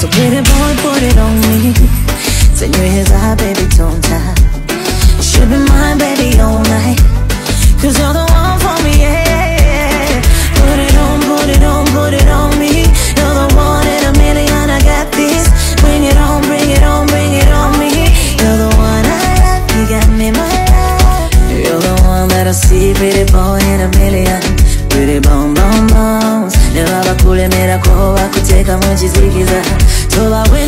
So pretty boy, put it on to see pretty boy in a million Pretty bone bone bones Never bakule mera ko wakuteka muchizikiza So I.